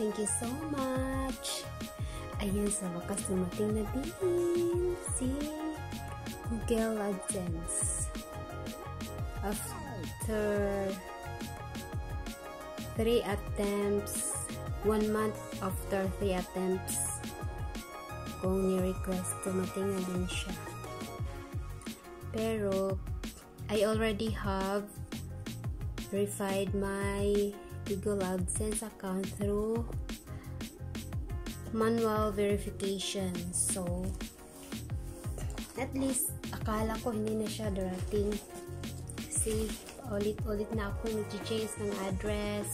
Thank you so much. Ayan, sa wakas dumating na din si Google AdSense. After three attempts, one month after three attempts, kung ni-request, dumating na din siya. Pero, I already have verified my Google AdSense account through manual verification. So, at least, akala ko hindi na siya darating. Kasi, ulit-ulit na ako nag-chase ng address.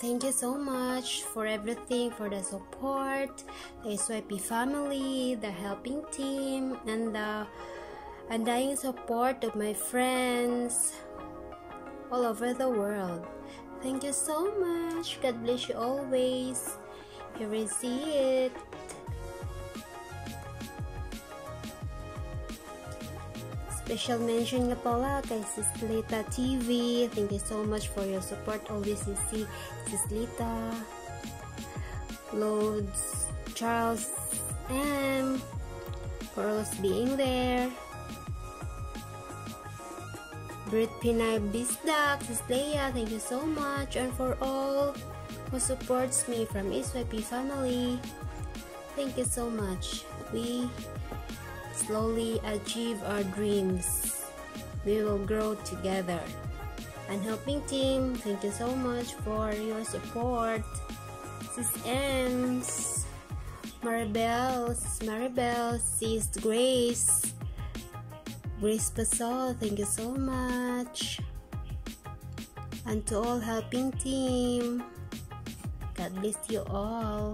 Thank you so much for everything, for the support, the SYP family, the helping team, and the undying support of my friends all over the world. Thank you so much. God bless you always. Here see it. Special mention nga pala kay Sis Lita TV. Thank you so much for your support always, Sisi. Sis Lita, Loads, Charles M, for always being there. Brit Pinay Bisdak, Sis Leia, thank you so much. And for all who supports me from SYP family, thank you so much. We slowly achieve our dreams. We will grow together. And helping team, thank you so much for your support. Sis Ems, Maribel, Sis Maribel, Sis Grace, Grace Pasol, thank you so much. And to all helping team, God bless you all.